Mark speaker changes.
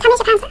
Speaker 1: 他们是看子。